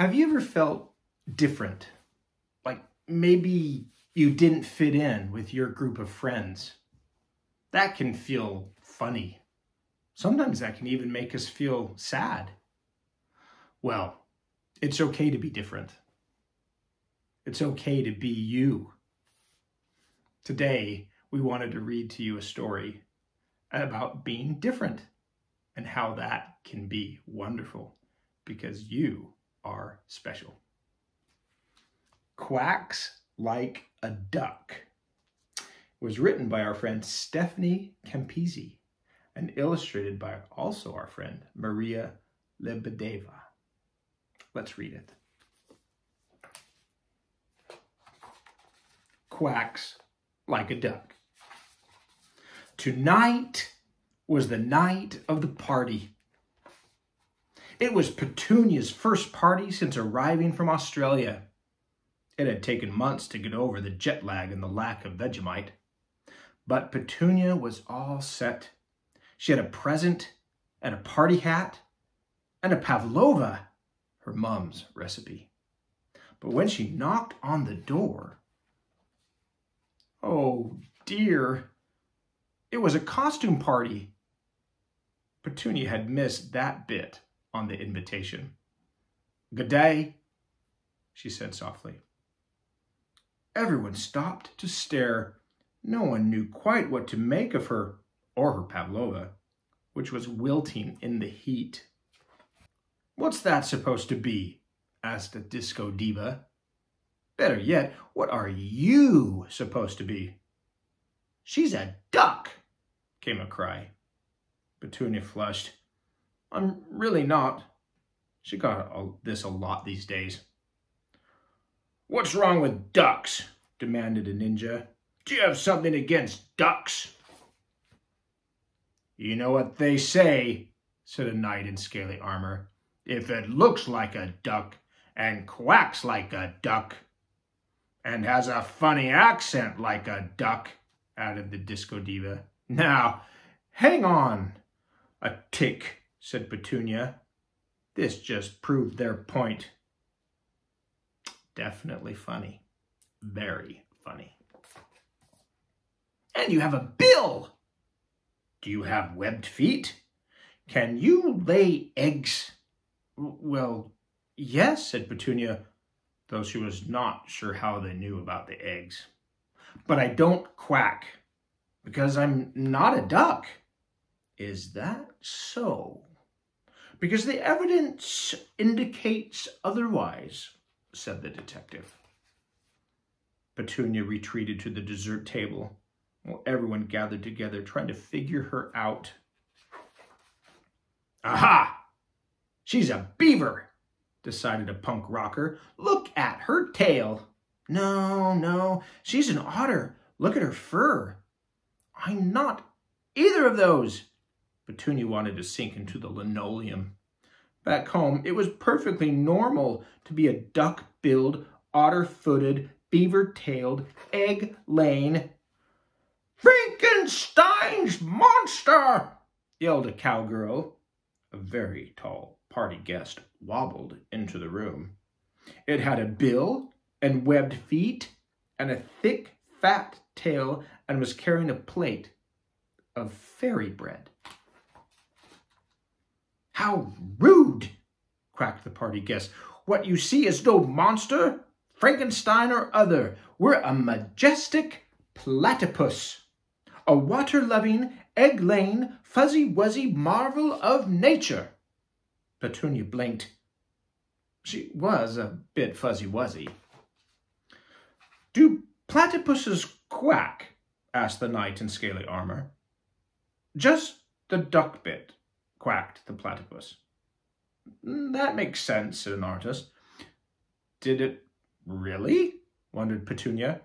Have you ever felt different? Like maybe you didn't fit in with your group of friends? That can feel funny. Sometimes that can even make us feel sad. Well, it's okay to be different. It's okay to be you. Today, we wanted to read to you a story about being different and how that can be wonderful because you are special. Quacks like a duck was written by our friend Stephanie Campisi and illustrated by also our friend Maria Lebedeva. Let's read it. Quacks like a duck. Tonight was the night of the party. It was Petunia's first party since arriving from Australia. It had taken months to get over the jet lag and the lack of Vegemite. But Petunia was all set. She had a present and a party hat and a pavlova, her mom's recipe. But when she knocked on the door, oh dear, it was a costume party. Petunia had missed that bit on the invitation. Good day, she said softly. Everyone stopped to stare. No one knew quite what to make of her or her pavlova, which was wilting in the heat. What's that supposed to be? asked a disco diva. Better yet, what are you supposed to be? She's a duck, came a cry. Petunia flushed. I'm really not. She got this a lot these days. What's wrong with ducks? demanded a ninja. Do you have something against ducks? You know what they say, said a knight in scaly armor. If it looks like a duck and quacks like a duck and has a funny accent like a duck, added the disco diva. Now, hang on a tick, said Petunia. This just proved their point. Definitely funny. Very funny. And you have a bill. Do you have webbed feet? Can you lay eggs? Well, yes, said Petunia, though she was not sure how they knew about the eggs. But I don't quack, because I'm not a duck. Is that so? Because the evidence indicates otherwise, said the detective. Petunia retreated to the dessert table while everyone gathered together trying to figure her out. Aha! She's a beaver, decided a punk rocker. Look at her tail. No, no, she's an otter. Look at her fur. I'm not either of those. Petunia wanted to sink into the linoleum. Back home, it was perfectly normal to be a duck-billed, otter-footed, beaver-tailed, egg-laying, Frankenstein's monster! yelled a cowgirl. A very tall party guest wobbled into the room. It had a bill and webbed feet and a thick, fat tail and was carrying a plate of fairy bread. How rude, quacked the party guest. What you see is no monster, Frankenstein or other. We're a majestic platypus, a water-loving, egg-laying, fuzzy-wuzzy marvel of nature. Petunia blinked. She was a bit fuzzy-wuzzy. Do platypuses quack? asked the knight in scaly armor. Just the duck bit, quacked the platypus. Mm, that makes sense, said an artist. Did it really? wondered Petunia.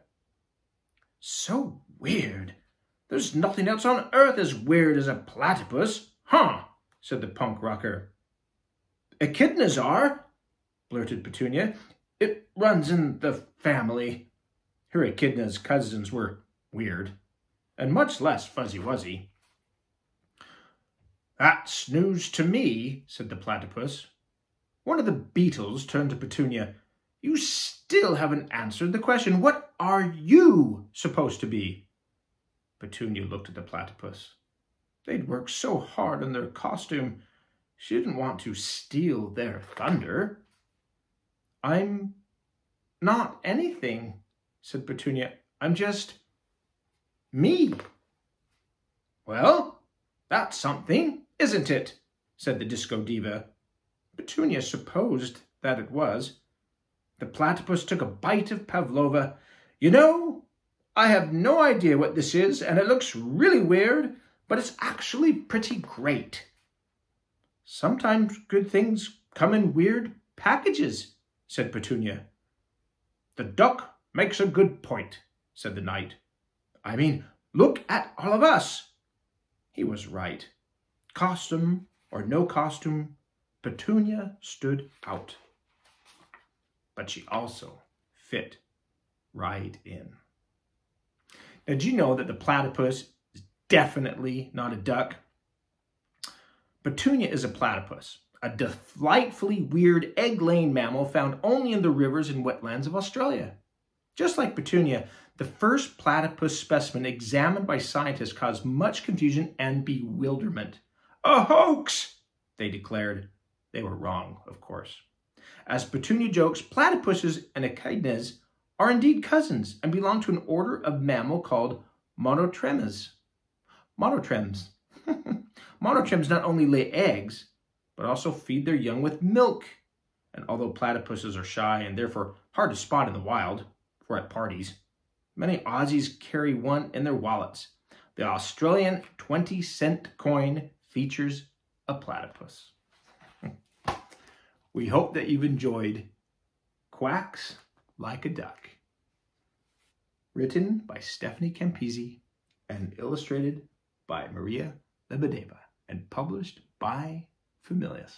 So weird. There's nothing else on earth as weird as a platypus. Huh, said the punk rocker. Echidnas are, blurted Petunia. It runs in the family. Her echidna's cousins were weird, and much less fuzzy-wuzzy. That's news to me, said the platypus. One of the beetles turned to Petunia. You still haven't answered the question. What are you supposed to be? Petunia looked at the platypus. They'd worked so hard on their costume. She didn't want to steal their thunder. I'm not anything, said Petunia. I'm just me. Well, that's something, isn't it? said the disco diva. Petunia supposed that it was. The platypus took a bite of pavlova. You know, I have no idea what this is, and it looks really weird, but it's actually pretty great. Sometimes good things come in weird packages, said Petunia. The duck makes a good point, said the knight. I mean, look at all of us. He was right. Costume or no costume, Petunia stood out. But she also fit right in. Now, did you know that the platypus is definitely not a duck? Petunia is a platypus, a delightfully weird egg-laying mammal found only in the rivers and wetlands of Australia. Just like Petunia, the first platypus specimen examined by scientists caused much confusion and bewilderment. A hoax, they declared. They were wrong, of course. As Petunia jokes, platypuses and echidnas are indeed cousins and belong to an order of mammal called monotremes. Monotremes. monotremes not only lay eggs, but also feed their young with milk. And although platypuses are shy and therefore hard to spot in the wild, or at parties, many Aussies carry one in their wallets. The Australian 20 cent coin features a platypus. we hope that you've enjoyed Quacks Like a Duck. Written by Stephanie Campisi and illustrated by Maria Lebedeva and published by Familius.